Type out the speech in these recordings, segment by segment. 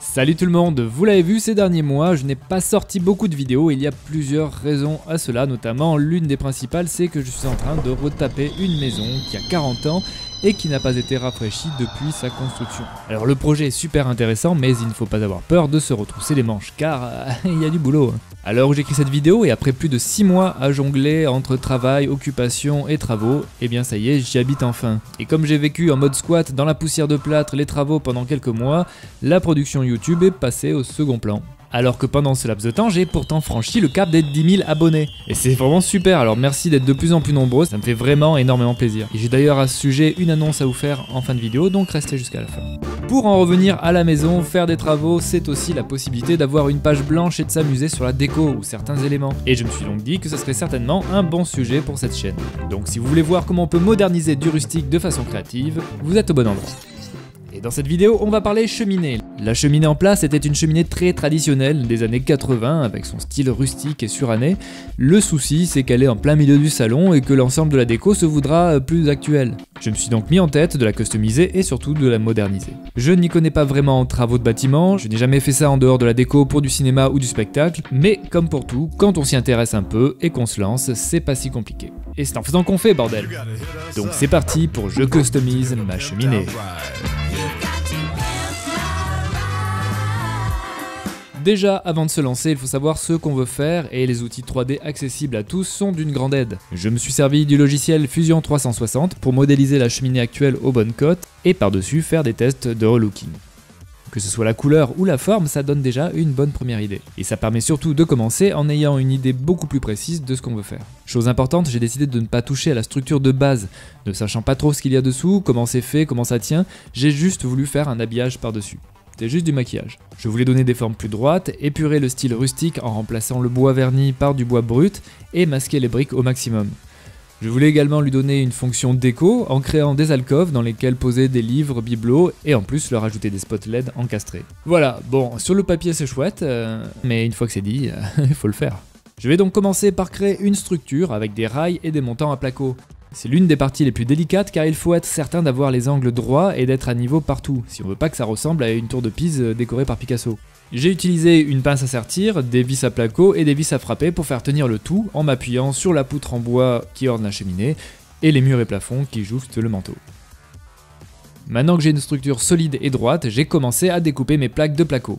Salut tout le monde, vous l'avez vu ces derniers mois, je n'ai pas sorti beaucoup de vidéos, il y a plusieurs raisons à cela, notamment l'une des principales c'est que je suis en train de retaper une maison qui a 40 ans et qui n'a pas été rafraîchi depuis sa construction. Alors le projet est super intéressant, mais il ne faut pas avoir peur de se retrousser les manches, car euh, il y a du boulot. À l'heure où j'écris cette vidéo, et après plus de 6 mois à jongler entre travail, occupation et travaux, eh bien ça y est, j'y habite enfin. Et comme j'ai vécu en mode squat dans la poussière de plâtre les travaux pendant quelques mois, la production YouTube est passée au second plan alors que pendant ce laps de temps, j'ai pourtant franchi le cap des 10 000 abonnés. Et c'est vraiment super, alors merci d'être de plus en plus nombreux, ça me fait vraiment énormément plaisir. Et j'ai d'ailleurs à ce sujet une annonce à vous faire en fin de vidéo, donc restez jusqu'à la fin. Pour en revenir à la maison, faire des travaux, c'est aussi la possibilité d'avoir une page blanche et de s'amuser sur la déco ou certains éléments. Et je me suis donc dit que ce serait certainement un bon sujet pour cette chaîne. Donc si vous voulez voir comment on peut moderniser du rustique de façon créative, vous êtes au bon endroit. Dans cette vidéo, on va parler cheminée. La cheminée en place était une cheminée très traditionnelle des années 80 avec son style rustique et suranné. Le souci, c'est qu'elle est en plein milieu du salon et que l'ensemble de la déco se voudra plus actuel. Je me suis donc mis en tête de la customiser et surtout de la moderniser. Je n'y connais pas vraiment en travaux de bâtiment, je n'ai jamais fait ça en dehors de la déco pour du cinéma ou du spectacle, mais comme pour tout, quand on s'y intéresse un peu et qu'on se lance, c'est pas si compliqué. Et c'est en faisant qu'on fait, bordel Donc c'est parti pour Je customise ma cheminée. Déjà, avant de se lancer, il faut savoir ce qu'on veut faire et les outils 3D accessibles à tous sont d'une grande aide. Je me suis servi du logiciel Fusion 360 pour modéliser la cheminée actuelle aux bonnes cotes et par-dessus faire des tests de relooking. Que ce soit la couleur ou la forme, ça donne déjà une bonne première idée. Et ça permet surtout de commencer en ayant une idée beaucoup plus précise de ce qu'on veut faire. Chose importante, j'ai décidé de ne pas toucher à la structure de base. Ne sachant pas trop ce qu'il y a dessous, comment c'est fait, comment ça tient, j'ai juste voulu faire un habillage par-dessus. C'était juste du maquillage. Je voulais donner des formes plus droites, épurer le style rustique en remplaçant le bois verni par du bois brut et masquer les briques au maximum. Je voulais également lui donner une fonction déco en créant des alcôves dans lesquelles poser des livres, bibelots et en plus leur ajouter des spots LED encastrés. Voilà, bon, sur le papier c'est chouette, euh, mais une fois que c'est dit, il faut le faire. Je vais donc commencer par créer une structure avec des rails et des montants à placo. C'est l'une des parties les plus délicates car il faut être certain d'avoir les angles droits et d'être à niveau partout, si on veut pas que ça ressemble à une tour de Pise euh, décorée par Picasso. J'ai utilisé une pince à sertir, des vis à placo et des vis à frapper pour faire tenir le tout en m'appuyant sur la poutre en bois qui orne la cheminée et les murs et plafonds qui jouxtent le manteau. Maintenant que j'ai une structure solide et droite, j'ai commencé à découper mes plaques de placo.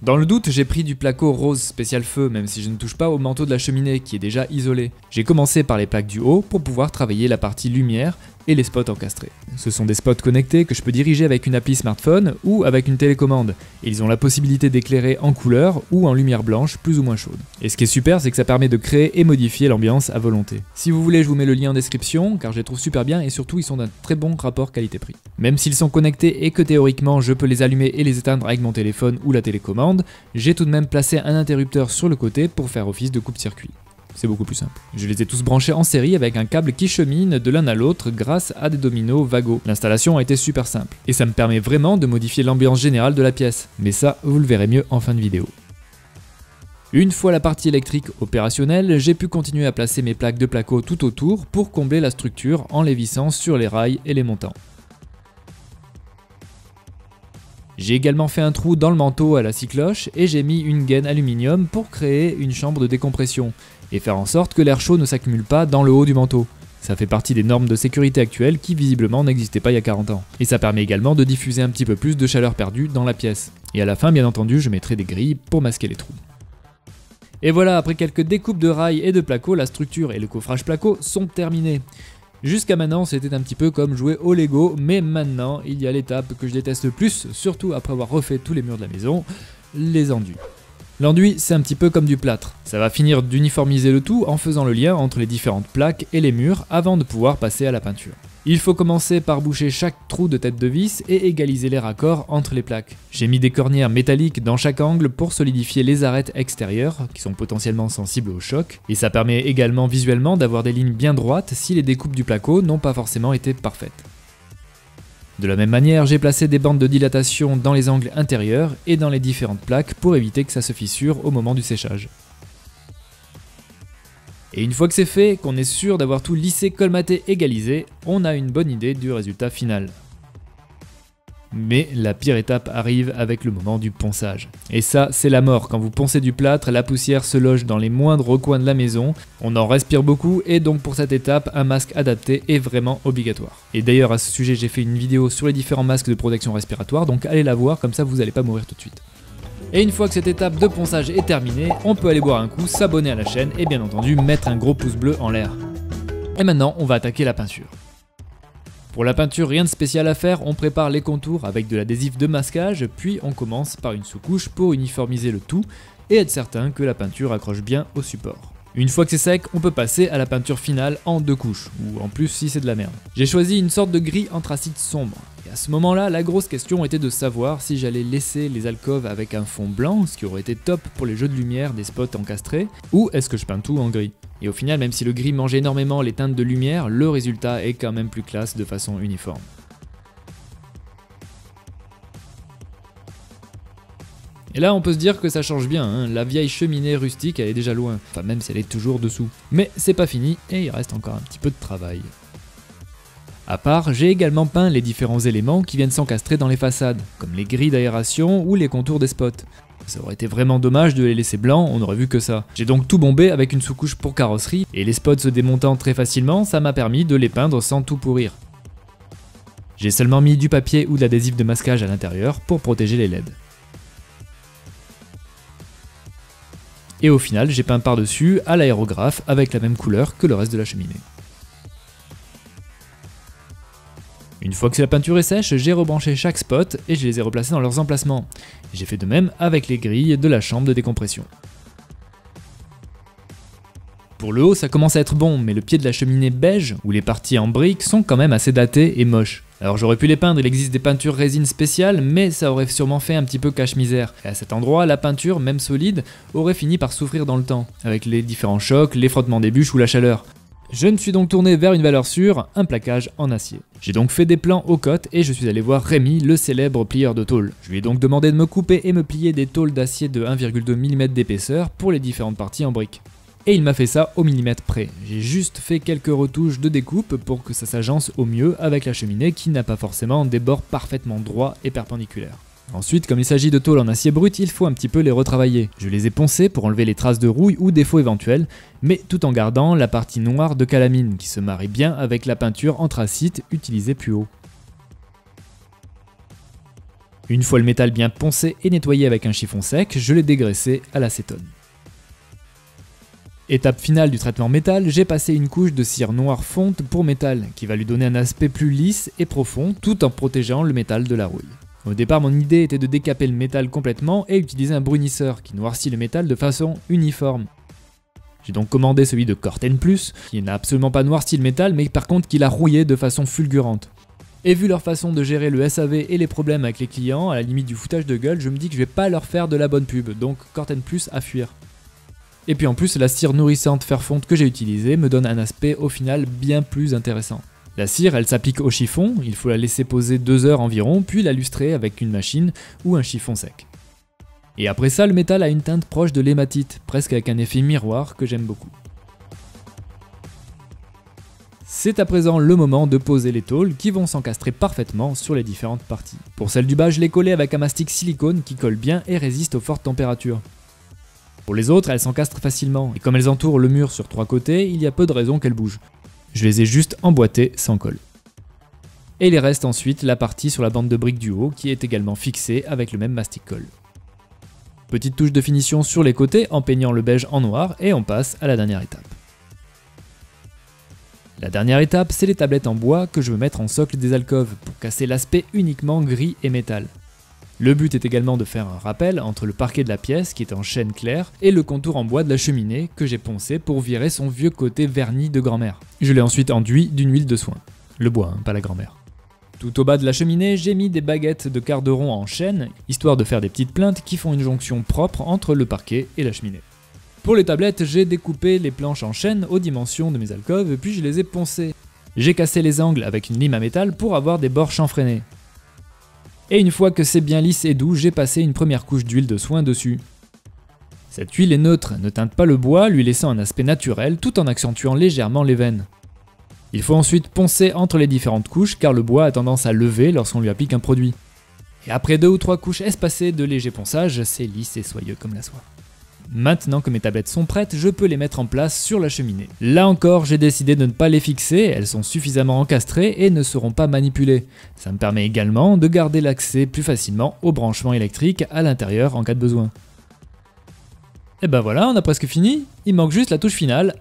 Dans le doute, j'ai pris du placo rose spécial feu, même si je ne touche pas au manteau de la cheminée qui est déjà isolé. J'ai commencé par les plaques du haut pour pouvoir travailler la partie lumière et les spots encastrés. Ce sont des spots connectés que je peux diriger avec une appli smartphone ou avec une télécommande. ils ont la possibilité d'éclairer en couleur ou en lumière blanche plus ou moins chaude. Et ce qui est super, c'est que ça permet de créer et modifier l'ambiance à volonté. Si vous voulez, je vous mets le lien en description car je les trouve super bien et surtout ils sont d'un très bon rapport qualité-prix. Même s'ils sont connectés et que théoriquement je peux les allumer et les éteindre avec mon téléphone ou la télécommande, j'ai tout de même placé un interrupteur sur le côté pour faire office de coupe-circuit c'est beaucoup plus simple. Je les ai tous branchés en série avec un câble qui chemine de l'un à l'autre grâce à des dominos Vago. L'installation a été super simple, et ça me permet vraiment de modifier l'ambiance générale de la pièce, mais ça vous le verrez mieux en fin de vidéo. Une fois la partie électrique opérationnelle, j'ai pu continuer à placer mes plaques de placo tout autour pour combler la structure en les vissant sur les rails et les montants. J'ai également fait un trou dans le manteau à la cycloche et j'ai mis une gaine aluminium pour créer une chambre de décompression et faire en sorte que l'air chaud ne s'accumule pas dans le haut du manteau. Ça fait partie des normes de sécurité actuelles qui visiblement n'existaient pas il y a 40 ans. Et ça permet également de diffuser un petit peu plus de chaleur perdue dans la pièce. Et à la fin, bien entendu, je mettrai des grilles pour masquer les trous. Et voilà, après quelques découpes de rails et de placo, la structure et le coffrage placo sont terminés. Jusqu'à maintenant, c'était un petit peu comme jouer au Lego, mais maintenant, il y a l'étape que je déteste le plus, surtout après avoir refait tous les murs de la maison, les enduits. L'enduit, c'est un petit peu comme du plâtre. Ça va finir d'uniformiser le tout en faisant le lien entre les différentes plaques et les murs avant de pouvoir passer à la peinture. Il faut commencer par boucher chaque trou de tête de vis et égaliser les raccords entre les plaques. J'ai mis des cornières métalliques dans chaque angle pour solidifier les arêtes extérieures, qui sont potentiellement sensibles au choc, et ça permet également visuellement d'avoir des lignes bien droites si les découpes du placo n'ont pas forcément été parfaites. De la même manière, j'ai placé des bandes de dilatation dans les angles intérieurs et dans les différentes plaques pour éviter que ça se fissure au moment du séchage. Et une fois que c'est fait, qu'on est sûr d'avoir tout lissé, colmaté, égalisé, on a une bonne idée du résultat final. Mais la pire étape arrive avec le moment du ponçage. Et ça, c'est la mort. Quand vous poncez du plâtre, la poussière se loge dans les moindres recoins de la maison. On en respire beaucoup et donc pour cette étape, un masque adapté est vraiment obligatoire. Et d'ailleurs, à ce sujet, j'ai fait une vidéo sur les différents masques de protection respiratoire, donc allez la voir, comme ça vous n'allez pas mourir tout de suite. Et une fois que cette étape de ponçage est terminée, on peut aller boire un coup, s'abonner à la chaîne et bien entendu mettre un gros pouce bleu en l'air. Et maintenant, on va attaquer la peinture. Pour la peinture, rien de spécial à faire, on prépare les contours avec de l'adhésif de masquage, puis on commence par une sous-couche pour uniformiser le tout et être certain que la peinture accroche bien au support. Une fois que c'est sec, on peut passer à la peinture finale en deux couches, ou en plus si c'est de la merde. J'ai choisi une sorte de gris anthracite sombre, ce moment-là, la grosse question était de savoir si j'allais laisser les alcôves avec un fond blanc, ce qui aurait été top pour les jeux de lumière des spots encastrés, ou est-ce que je peins tout en gris? Et au final, même si le gris mange énormément les teintes de lumière, le résultat est quand même plus classe de façon uniforme. Et là, on peut se dire que ça change bien, hein. la vieille cheminée rustique, elle est déjà loin, enfin même si elle est toujours dessous. Mais c'est pas fini, et il reste encore un petit peu de travail. A part, j'ai également peint les différents éléments qui viennent s'encastrer dans les façades, comme les grilles d'aération ou les contours des spots. Ça aurait été vraiment dommage de les laisser blancs, on n'aurait vu que ça. J'ai donc tout bombé avec une sous-couche pour carrosserie, et les spots se démontant très facilement, ça m'a permis de les peindre sans tout pourrir. J'ai seulement mis du papier ou de l'adhésif de masquage à l'intérieur pour protéger les LED. et au final j'ai peint par-dessus à l'aérographe avec la même couleur que le reste de la cheminée. Une fois que la peinture est sèche, j'ai rebranché chaque spot et je les ai replacés dans leurs emplacements. J'ai fait de même avec les grilles de la chambre de décompression. Pour le haut, ça commence à être bon, mais le pied de la cheminée beige, ou les parties en briques, sont quand même assez datées et moches. Alors j'aurais pu les peindre, il existe des peintures résine spéciales, mais ça aurait sûrement fait un petit peu cache-misère. Et à cet endroit, la peinture, même solide, aurait fini par souffrir dans le temps, avec les différents chocs, les frottements des bûches ou la chaleur. Je me suis donc tourné vers une valeur sûre, un plaquage en acier. J'ai donc fait des plans aux côtes et je suis allé voir Rémi, le célèbre plieur de tôle. Je lui ai donc demandé de me couper et me plier des tôles d'acier de 1,2 mm d'épaisseur pour les différentes parties en briques et il m'a fait ça au millimètre près. J'ai juste fait quelques retouches de découpe pour que ça s'agence au mieux avec la cheminée qui n'a pas forcément des bords parfaitement droits et perpendiculaires. Ensuite, comme il s'agit de tôles en acier brut, il faut un petit peu les retravailler. Je les ai poncés pour enlever les traces de rouille ou défauts éventuels, mais tout en gardant la partie noire de calamine qui se marie bien avec la peinture anthracite utilisée plus haut. Une fois le métal bien poncé et nettoyé avec un chiffon sec, je l'ai dégraissé à l'acétone. Étape finale du traitement métal, j'ai passé une couche de cire noire fonte pour métal, qui va lui donner un aspect plus lisse et profond, tout en protégeant le métal de la rouille. Au départ, mon idée était de décaper le métal complètement et utiliser un brunisseur qui noircit le métal de façon uniforme. J'ai donc commandé celui de Corten Plus, qui n'a absolument pas noirci le métal, mais par contre qui l'a rouillé de façon fulgurante. Et vu leur façon de gérer le SAV et les problèmes avec les clients, à la limite du foutage de gueule, je me dis que je vais pas leur faire de la bonne pub, donc Corten Plus à fuir. Et puis en plus, la cire nourrissante fer fonte que j'ai utilisée me donne un aspect au final bien plus intéressant. La cire, elle s'applique au chiffon, il faut la laisser poser 2 heures environ, puis la lustrer avec une machine ou un chiffon sec. Et après ça, le métal a une teinte proche de l'hématite, presque avec un effet miroir que j'aime beaucoup. C'est à présent le moment de poser les tôles qui vont s'encastrer parfaitement sur les différentes parties. Pour celle du bas, je l'ai collée avec un mastic silicone qui colle bien et résiste aux fortes températures. Pour les autres, elles s'encastrent facilement, et comme elles entourent le mur sur trois côtés, il y a peu de raisons qu'elles bougent. Je les ai juste emboîtées sans colle. Et il reste ensuite la partie sur la bande de briques du haut qui est également fixée avec le même mastic colle. Petite touche de finition sur les côtés en peignant le beige en noir et on passe à la dernière étape. La dernière étape, c'est les tablettes en bois que je veux mettre en socle des alcôves pour casser l'aspect uniquement gris et métal. Le but est également de faire un rappel entre le parquet de la pièce, qui est en chêne clair, et le contour en bois de la cheminée, que j'ai poncé pour virer son vieux côté verni de grand-mère. Je l'ai ensuite enduit d'une huile de soin. Le bois, hein, pas la grand-mère. Tout au bas de la cheminée, j'ai mis des baguettes de carderon en chêne, histoire de faire des petites plaintes qui font une jonction propre entre le parquet et la cheminée. Pour les tablettes, j'ai découpé les planches en chêne aux dimensions de mes alcôves, puis je les ai poncées. J'ai cassé les angles avec une lime à métal pour avoir des bords chanfreinés. Et une fois que c'est bien lisse et doux, j'ai passé une première couche d'huile de soin dessus. Cette huile est neutre, ne teinte pas le bois, lui laissant un aspect naturel tout en accentuant légèrement les veines. Il faut ensuite poncer entre les différentes couches car le bois a tendance à lever lorsqu'on lui applique un produit. Et après deux ou trois couches espacées de léger ponçage, c'est lisse et soyeux comme la soie. Maintenant que mes tablettes sont prêtes, je peux les mettre en place sur la cheminée. Là encore, j'ai décidé de ne pas les fixer, elles sont suffisamment encastrées et ne seront pas manipulées. Ça me permet également de garder l'accès plus facilement au branchement électrique à l'intérieur en cas de besoin. Et ben voilà, on a presque fini, il manque juste la touche finale,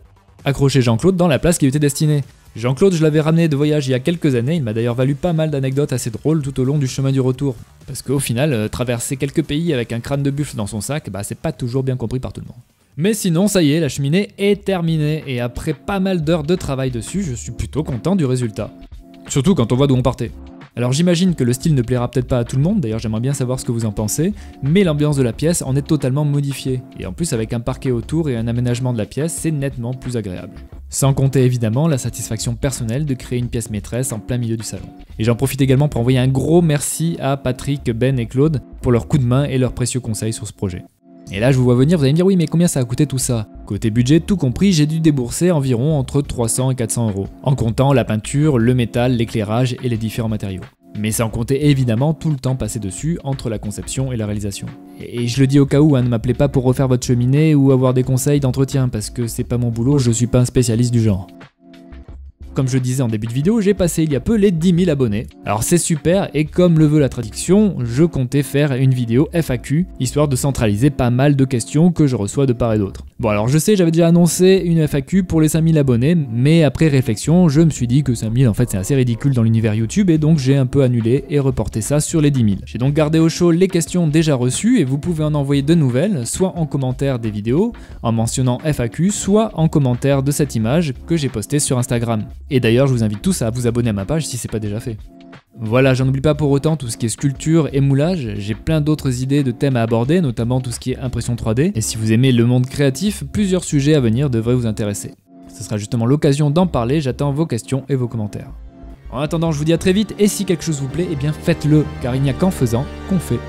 accrocher Jean-Claude dans la place qui lui était destinée. Jean-Claude, je l'avais ramené de voyage il y a quelques années, il m'a d'ailleurs valu pas mal d'anecdotes assez drôles tout au long du chemin du retour. Parce qu'au final, euh, traverser quelques pays avec un crâne de buffle dans son sac, bah c'est pas toujours bien compris par tout le monde. Mais sinon, ça y est, la cheminée est terminée, et après pas mal d'heures de travail dessus, je suis plutôt content du résultat. Surtout quand on voit d'où on partait. Alors j'imagine que le style ne plaira peut-être pas à tout le monde, d'ailleurs j'aimerais bien savoir ce que vous en pensez, mais l'ambiance de la pièce en est totalement modifiée, et en plus avec un parquet autour et un aménagement de la pièce, c'est nettement plus agréable. Sans compter évidemment la satisfaction personnelle de créer une pièce maîtresse en plein milieu du salon. Et j'en profite également pour envoyer un gros merci à Patrick, Ben et Claude pour leur coup de main et leurs précieux conseils sur ce projet. Et là, je vous vois venir, vous allez me dire, oui, mais combien ça a coûté tout ça? Côté budget, tout compris, j'ai dû débourser environ entre 300 et 400 euros, en comptant la peinture, le métal, l'éclairage et les différents matériaux. Mais sans compter évidemment tout le temps passé dessus entre la conception et la réalisation. Et je le dis au cas où, hein, ne m'appelez pas pour refaire votre cheminée ou avoir des conseils d'entretien, parce que c'est pas mon boulot, je suis pas un spécialiste du genre. Comme je disais en début de vidéo, j'ai passé il y a peu les 10 000 abonnés. Alors c'est super, et comme le veut la traduction, je comptais faire une vidéo FAQ, histoire de centraliser pas mal de questions que je reçois de part et d'autre. Bon alors je sais, j'avais déjà annoncé une FAQ pour les 5000 abonnés, mais après réflexion, je me suis dit que 5000 en fait c'est assez ridicule dans l'univers YouTube, et donc j'ai un peu annulé et reporté ça sur les 10 000. J'ai donc gardé au chaud les questions déjà reçues, et vous pouvez en envoyer de nouvelles, soit en commentaire des vidéos, en mentionnant FAQ, soit en commentaire de cette image que j'ai postée sur Instagram. Et d'ailleurs, je vous invite tous à vous abonner à ma page si c'est pas déjà fait. Voilà, j'en oublie pas pour autant tout ce qui est sculpture et moulage, j'ai plein d'autres idées de thèmes à aborder, notamment tout ce qui est impression 3D, et si vous aimez le monde créatif, plusieurs sujets à venir devraient vous intéresser. Ce sera justement l'occasion d'en parler, j'attends vos questions et vos commentaires. En attendant, je vous dis à très vite, et si quelque chose vous plaît, eh bien faites-le, car il n'y a qu'en faisant qu'on fait.